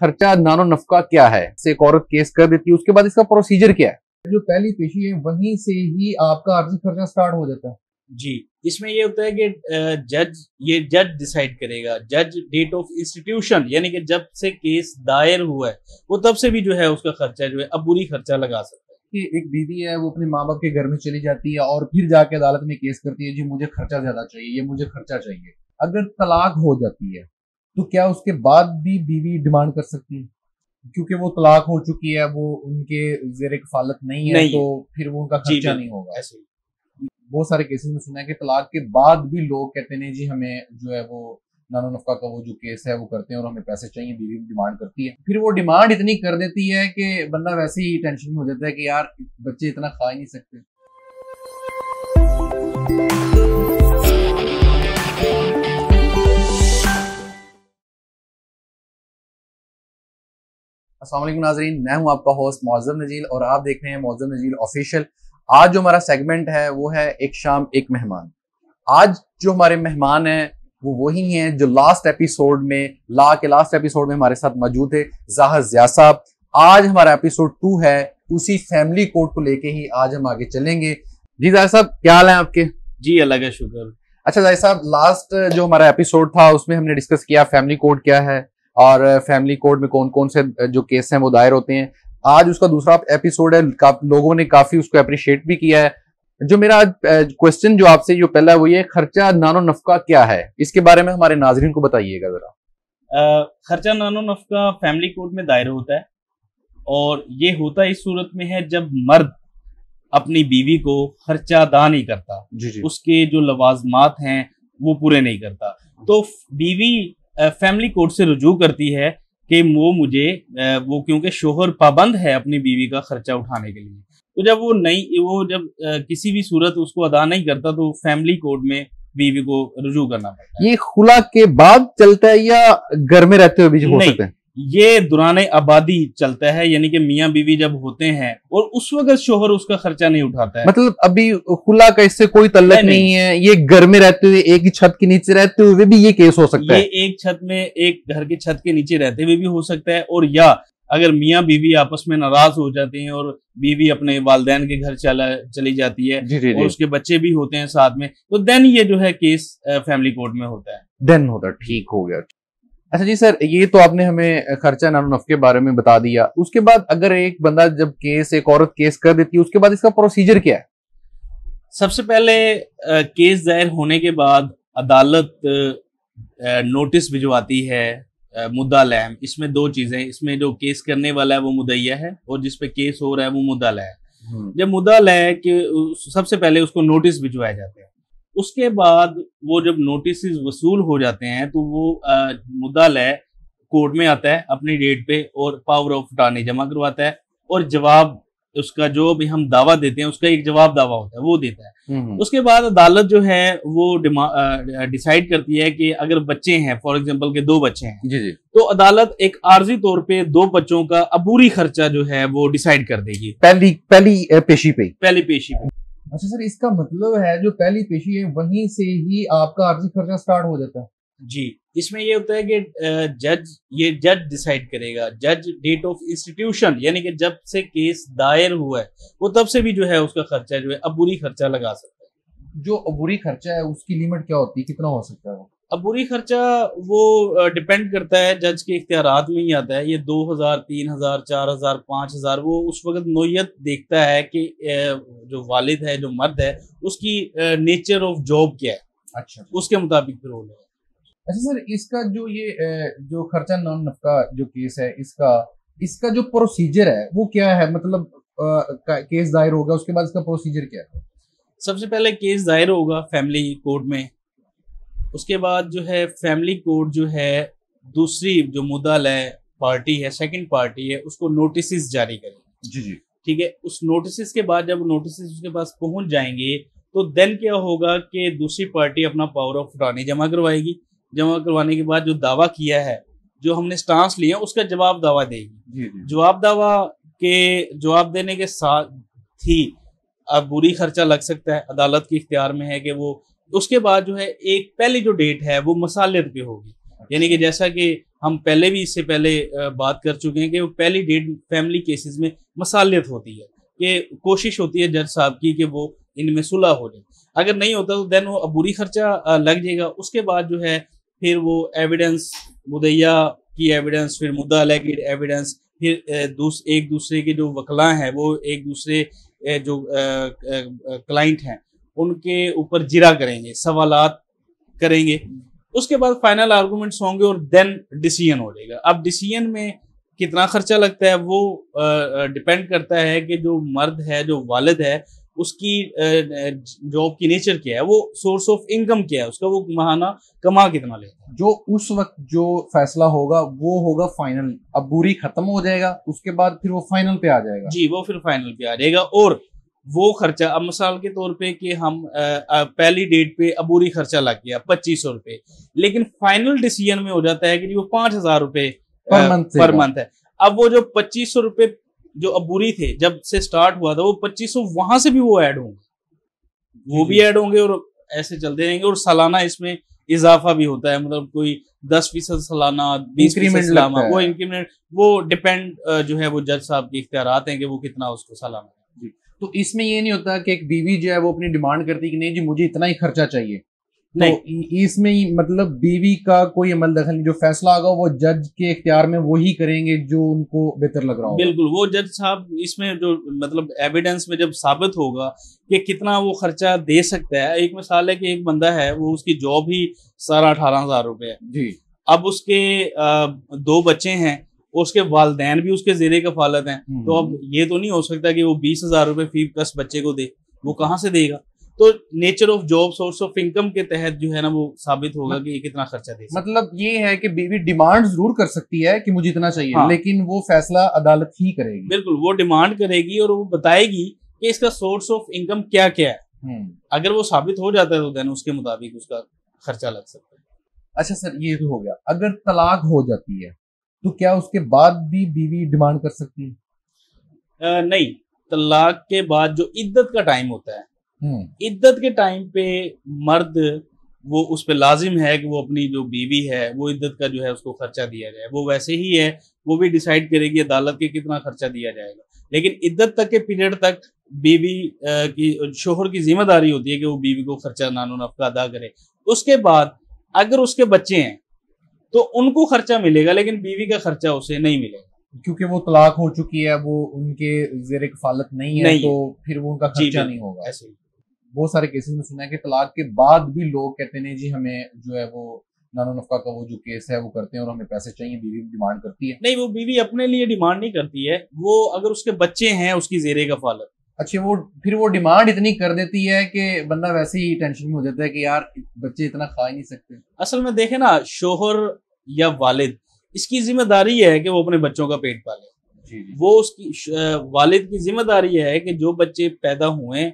खर्चा नानो नफका क्या है? से एक औरत केस कर देती है उसके बाद इसका प्रोसीजर क्या है? जो पहली पेशी है वहीं से ही आपका अर्जी खर्चा स्टार्ट हो जाता है। जी इसमें ये होता है कि जज ये जज डिसाइड करेगा। जज डेट ऑफ़ इंस्टीट्यूशन यानी कि जब से केस दायर हुआ है वो तब से भी जो है उसका खर्चा जो है अब बुरी खर्चा लगा सकता है। कि एक दीदी है वो अपने माँ बाप के घर में चली जाती है और फिर जाके अदालत में केस करती है जी मुझे खर्चा ज़्यादा चाहिए ये मुझे खर्चा चाहिए। अगर तलाक हो जाती है तो क्या उसके बाद भी बीवी डिमांड कर सकती है? क्योंकि वो तलाक हो चुकी है वो उनके जेर कफालत नहीं है नहीं। तो फिर वो उनका खर्चा नहीं होगा। ऐसे बहुत सारे केसेस में सुना है कि तलाक के बाद भी लोग कहते हैं जी हमें जो है वो नानो नफका का वो जो केस है वो करते हैं और हमें पैसे चाहिए बीवी डिमांड करती है। फिर वो डिमांड इतनी कर देती है कि बंदा वैसे ही टेंशन में हो जाता है कि यार बच्चे इतना खा ही नहीं सकते। असलम नाजरीन मैं हूँ आपका होस्ट मौजम नजील और आप देख रहे हैं मौजम नजील ऑफिशियल आज जो हमारा सेगमेंट है वो है एक शाम एक मेहमान। आज जो हमारे मेहमान हैं वो वही हैं जो लास्ट एपिसोड में ला के लास्ट एपिसोड में हमारे साथ मौजूद थे जाहर जिया साहब। आज हमारा एपिसोड टू है उसी फैमिली कोड को लेके ही आज हम आगे चलेंगे। जी ज़ाहिर साहब क्या हाल है आपके? जी अलग है शुक्र। अच्छा ज़ाहिर साहब लास्ट जो हमारा एपिसोड था उसमें हमने डिस्कस किया फैमिली कोड क्या है और फैमिली कोर्ट में कौन कौन से जो केस हैं वो दायर होते हैं। आज उसका दूसरा एपिसोड है लोगों ने काफ़ी उसको अप्रिशिएट भी किया है। जो मेरा आज क्वेश्चन जो आपसे जो पहला है वो ये खर्चा नानो नफका क्या है? इसके बारे में हमारे नाजरीन को बताइएगा जरा। खर्चा नानो नफका फैमिली कोर्ट में दायर होता है और ये होता इस सूरत में है जब मर्द अपनी बीवी को खर्चा अदा नहीं करता। जी जी। उसके जो लवाजमात हैं वो पूरे नहीं करता। तो बीवी फैमिली कोर्ट से रुजू करती है कि वो मुझे वो क्योंकि शोहर पाबंद है अपनी बीवी का खर्चा उठाने के लिए। तो जब वो नहीं वो जब किसी भी सूरत उसको अदा नहीं करता तो फैमिली कोर्ट में बीवी को रुजू करना पड़ता है। ये खुला के बाद चलता है या घर में रहते हुए भी हो सकते हैं? ये दुरान आबादी चलता है यानी कि मियाँ बीवी जब होते हैं और उस वक्त शोहर उसका खर्चा नहीं उठाता है। मतलब अभी खुला का इससे कोई तल्लक नहीं, नहीं है ये घर में रहते हुए एक ही छत के नीचे रहते हुए भी ये केस हो सकता है। एक छत में एक घर के छत के नीचे रहते हुए भी हो सकता है और या अगर मियाँ बीवी आपस में नाराज़ हो जाते हैं और बीवी अपने वालदेन के घर चला चली जाती है जी, जी, और उसके बच्चे भी होते हैं साथ में तो देन ये जो है केस फैमिली कोर्ट में होता है। देन होता ठीक हो गया। अच्छा जी सर ये तो आपने हमें खर्चा नानफ के बारे में बता दिया। उसके बाद अगर एक बंदा जब केस एक औरत केस कर देती है उसके बाद इसका प्रोसीजर क्या है? सबसे पहले केस दायर होने के बाद अदालत नोटिस भिजवाती है मुद्दा लैम इसमें दो चीज़ें इसमें जो केस करने वाला है वो मुदैया है और जिसपे केस हो रहा है वो मुद्दा है। हम्म। जब मुद्दा है कि सबसे पहले उसको नोटिस भिजवाए जाते हैं। उसके बाद वो जब नोटिस वसूल हो जाते हैं तो वो मुद्दा लय कोर्ट में आता है अपनी डेट पे और पावर ऑफ़ अटार्नी जमा करवाता है और जवाब उसका जो भी हम दावा देते हैं उसका एक जवाब दावा होता है वो देता है। हम्म, हम्म। उसके बाद अदालत जो है वो डिसाइड करती है कि अगर बच्चे हैं फॉर एग्जांपल के दो बच्चे हैं जी जी। तो अदालत एक आर्जी तौर पे दो बच्चों का अबूरी खर्चा जो है वो डिसाइड कर देगी। पहली पहली पेशी पे पहली पेशी पे। अच्छा सर इसका मतलब है जो पहली पेशी है वहीं से ही आपका आर्थिक खर्चा स्टार्ट हो जाता है। जी इसमें ये होता है कि जज ये जज डिसाइड करेगा। जज डेट ऑफ़ इंस्टीट्यूशन यानी कि जब से केस दायर हुआ है वो तब से भी जो है उसका खर्चा जो है अबूरी खर्चा लगा सकता है। जो अबूरी खर्चा है उसकी लिमिट क्या होती है? कितना हो सकता है वो? अब बुरी खर्चा वो डिपेंड करता है जज के इख्तियार में ही आता है। ये दो हज़ार तीन हज़ार चार हज़ार पाँच हज़ार वो उस वक्त नोयत देखता है कि जो वालिद है जो मर्द है उसकी नेचर ऑफ़ जॉब क्या है? अच्छा। उसके मुताबिक फिर है अच्छा सर इसका जो ये जो खर्चा नॉन नफका जो केस है इसका इसका जो प्रोसीजर है वो क्या है? मतलब आ, केस दायर होगा उसके बाद इसका प्रोसीजर क्या है? सबसे पहले केस दायर होगा फैमिली कोर्ट में। उसके बाद जो है फैमिली कोर्ट जो है दूसरी जो मुदल है पार्टी है सेकंड पार्टी है उसको नोटिस जारी करेगी। जी जी। ठीक है? उस नोटिस के बाद जब नोटिस उसके पास पहुँच जाएँगे तो देन क्या होगा कि दूसरी पार्टी अपना पावर ऑफ़ अटॉर्नी जमा करवाएगी। जमा करवाने के बाद जो दावा किया है जो हमने स्टांस लिया उसका जवाब दावा देगी। जवाब दावा के जवाब देने के साथ ही अब बुरी खर्चा लग सकता है। अदालत के इख्तियार में है कि वो उसके बाद जो है, एक पहली जो डेट है, वो मसालियत पे होगी। यानी कि जैसा कि हम पहले भी इससे पहले बात कर चुके हैं कि वो पहली डेट फैमिली केसेस में मसालियत होती है, कि कोशिश होती है जज साहब की कि वो इनमें सुलह हो जाए। अगर नहीं होता तो देन वो अबूरी खर्चा लग जाएगा। उसके बाद जो है, फिर वो एविडेंस मुदैया की एविडेंस फिर मुद्दा की एविडेंस फिर दूस, एक दूसरे के जो वकला हैं, वो एक दूसरे जो क्लाइंट हैं उनके ऊपर जिरा करेंगे सवालात करेंगे। उसके बाद फाइनल आर्गूमेंट्स होंगे और देन डिसीज़न हो जाएगा। अब डिसीज़न में कितना खर्चा लगता है वो डिपेंड करता है कि जो मर्द है जो वालिद है उसकी जॉब की नेचर क्या है वो सोर्स ऑफ़ इनकम क्या है उसका वो महाना कमा कितना लेता है जो उस वक्त जो फैसला होगा वो होगा फाइनल अब बुरी खत्म हो जाएगा उसके बाद फिर वो फाइनल पे आ जाएगा। जी वो फिर फाइनल पे आ जाएगा और वो खर्चा अब मिसाल के तौर पे कि हम पहली डेट पे अबूरी खर्चा लग गया पच्चीस सौ रुपए। लेकिन फाइनल डिसीज़न में हो जाता है कि वो पाँच हज़ार रुपए पर मंथ पर मंथ है। अब वो जो पच्चीस सौ रुपए जो अबूरी थे जब से स्टार्ट हुआ था वो पच्चीस सौ वहाँ से भी वो ऐड होंगे। वो भी ऐड होंगे और ऐसे चलते रहेंगे और सालाना इसमें इजाफा भी होता है। मतलब कोई दस फ़ीसद सालाना बीस फ़ीसद सालाना वो इंक्रीमेंट वो डिपेंड जो है वो जज साहब के इख्तियार हैं कि वो कितना उसको सालाना। तो इसमें ये नहीं होता कि एक बीवी जो है वो अपनी डिमांड करती है कि नहीं जी मुझे इतना ही खर्चा चाहिए। तो इसमें मतलब बीवी का कोई अमल दखल नहीं जो फैसला आगा वो जज के इख्तियार में वो ही करेंगे जो उनको बेहतर लग रहा होगा। बिल्कुल वो जज साहब इसमें जो मतलब एविडेंस में जब साबित होगा कि कितना वो खर्चा दे सकता है एक मिसाल है कि एक बंदा है वो उसकी जॉब ही सारा अठारह हज़ार रुपये है। जी। अब उसके दो बच्चे हैं उसके वालदेन भी उसके जेरे कफालत हैं। तो अब हम्म। ये तो नहीं हो सकता कि वो बीस हज़ार रुपए फ़ी प्लस बच्चे को दे। वो कहाँ से देगा? तो nature of job source of income के तहत जो है ना वो साबित होगा कि ये कितना खर्चा दे मतलब ये है कि बीवी डिमांड ज़रूर कर सकती है कि मुझे इतना चाहिए हाँ। लेकिन वो फैसला अदालत ही करेगी। बिल्कुल वो डिमांड करेगी और वो बताएगी कि इसका सोर्स ऑफ़ इनकम क्या क्या है। हम्म। अगर वो साबित हो जाता है तो देन उसके मुताबिक उसका खर्चा लग सकता है। अच्छा सर ये तो हो गया। अगर तलाक हो जाती है तो क्या उसके बाद भी बीवी डिमांड कर सकती है? आ, नहीं तलाक के बाद जो इद्दत का टाइम होता है हम्म। इद्दत के टाइम पे मर्द वो उस पर लाजिम है कि वो अपनी जो बीवी है वो इद्दत का जो है उसको खर्चा दिया जाए। वो वैसे ही है वो भी डिसाइड करेगी अदालत के कितना खर्चा दिया जाएगा। लेकिन इद्दत तक के पीरियड तक बीवी की शोहर की ज़िम्मेदारी होती है कि वो बीवी को खर्चा नानो नफका अदा करे। उसके बाद अगर उसके बच्चे हैं तो उनको खर्चा मिलेगा लेकिन बीवी का खर्चा उसे नहीं मिलेगा। क्योंकि वो तलाक हो चुकी है वो उनके जेर कफालत नहीं है नहीं तो फिर वो उनका खर्चा नहीं होगा। ऐसे ही। बहुत सारे केसेस में सुना है कि तलाक के बाद भी लोग कहते हैं जी हमें जो है वो नानो नफका का वो जो केस है वो करते हैं और हमें पैसे चाहिए बीवी डिमांड करती है। नहीं वो बीवी अपने लिए डिमांड नहीं करती है। वो अगर उसके बच्चे हैं उसकी जेरे कफालत। अच्छा वो फिर वो डिमांड इतनी कर देती है कि बंदा वैसे ही टेंशन में हो जाता है कि यार बच्चे इतना खा ही नहीं सकते। असल में देखे ना शोहर या वालिद इसकी ज़िम्मेदारी है कि वो अपने बच्चों का पेट पाले। वो उसकी वालिद की ज़िम्मेदारी है कि जो बच्चे पैदा हुए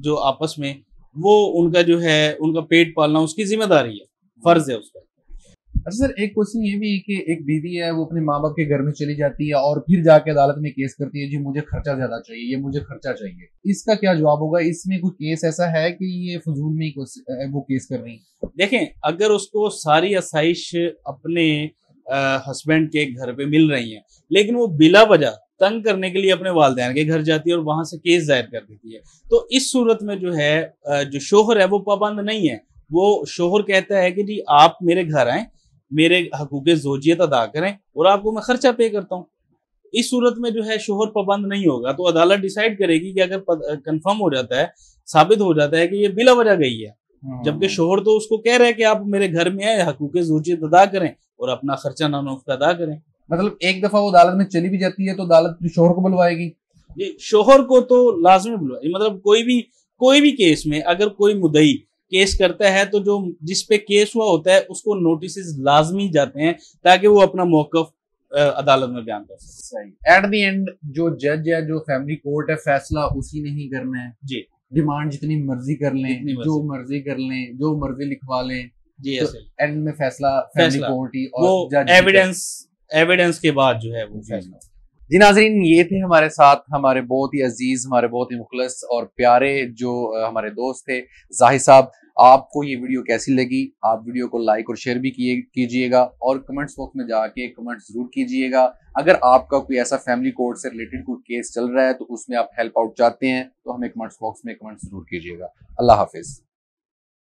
जो आपस में वो उनका जो है उनका पेट पालना उसकी ज़िम्मेदारी है फ़र्ज़ है उसका। अच्छा सर, एक क्वेश्चन ये भी है कि एक बीवी है, वो अपने माँ बाप के घर में चली जाती है और फिर जाके अदालत में केस करती है, जी मुझे खर्चा ज़्यादा चाहिए, ये मुझे खर्चा चाहिए। इसका क्या जवाब होगा? इसमें कोई केस ऐसा है कि ये फजूल में वो केस कर रही है? देखें, अगर उसको सारी आसाइश अपने हस्बैंड के घर पे मिल रही है, लेकिन वो बिला वजह तंग करने के लिए अपने वालदेन के घर जाती है और वहाँ से केस दायर कर देती है तो इस सूरत में जो है जो शोहर है, वो पाबंद नहीं है। वो शोहर कहता है कि जी, आप मेरे घर आए मेरे हकूक जोजियत अदा करें और आपको मैं खर्चा पे करता हूँ। इस सूरत में जो है शोहर पाबंद नहीं होगा तो अदालत डिसाइड करेगी कि अगर कंफर्म हो जाता है साबित हो जाता है कि ये बिला वजह गई है। हाँ। जबकि शोहर तो उसको कह रहे हैं कि आप मेरे घर में आए हकूक जोजियत अदा करें और अपना खर्चा नानोफ्त अदा करें। मतलब एक दफ़ा वो अदालत में चली भी जाती है तो अदालत शोहर को बुलवाएगी? शोहर को तो लाजमी बुलवाएगी। मतलब कोई भी कोई भी केस में अगर कोई मुदई केस करता है तो जो जिस पे केस हुआ होता है उसको नोटिस लाजमी जाते हैं ताकि वो अपना मौकफ अदालत में बयान कर सके। एट दी एंड जो जज है जो फैमिली कोर्ट है फैसला उसी ने ही करना है। जी। डिमांड जितनी मर्ज़ी कर लें जो मर्ज़ी। कर लें जो मर्ज़ी लिखवा लें जी तो एंड में फैसला फैमिली कोर्ट ही और एविडेंस एविडेंस के बाद जो है वो फैसला। जी नाजरीन, ये थे हमारे साथ, हमारे बहुत ही अज़ीज़, हमारे बहुत ही मुखलस और प्यारे जो हमारे दोस्त थे ज़ाहिर साहब। आपको ये वीडियो कैसी लगी? आप वीडियो को लाइक और शेयर भी कीजिएगा और कमेंट्स बॉक्स में जाके कमेंट ज़रूर कीजिएगा। अगर आपका कोई ऐसा फैमिली कोर्ट से रिलेटेड कोई केस चल रहा है तो उसमें आप हेल्प आउट चाहते हैं तो हमें कमेंट्स बॉक्स में कमेंट ज़रूर कीजिएगा। अल्लाह हाफिज़।